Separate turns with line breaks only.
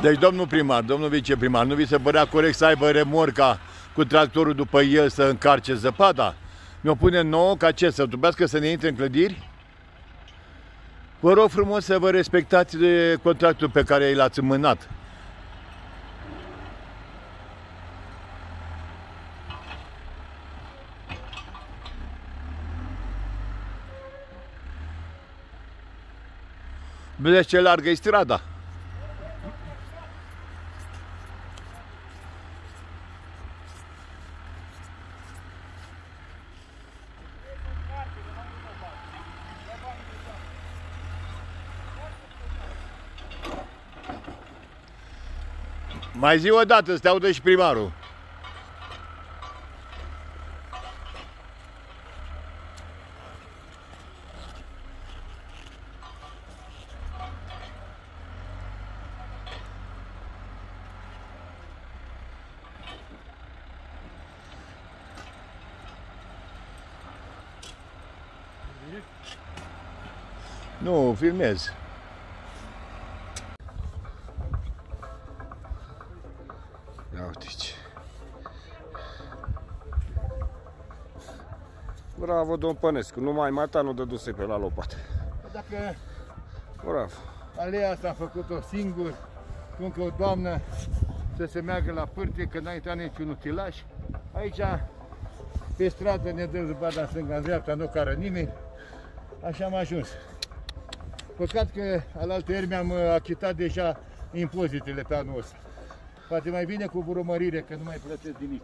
Deci, domnul primar, domnul viceprimar, nu vi se părea corect să aibă remorca cu tractorul după el să încarce zăpada? Ne-o pune nouă ca ce? Să trebuiască să ne intre în clădiri? Vă rog frumos să vă respectați de contractul pe care l-ați mânat. Vedeți ce largă e strada? Mai zi o dată, să te audă și primarul. Nu, filmez. Ia uite ce.
Bravo, domn Pănescu, numai mata nu dăduse pe la lopată.
Dacă
Bravo.
aleea asta am făcut-o singur, cu încă o doamnă să se meargă la pârtie, că n-a intrat niciun utilaj. Aici, pe stradă, ne dă zăpada în stânga, în dreapta, nu cară nimeni. Așa am ajuns. Păcat că alaltă ieri mi-am uh, achitat deja impozitele pe anul ăsta. Poate mai bine cu vreo mărire, că nu mai plătesc nimic.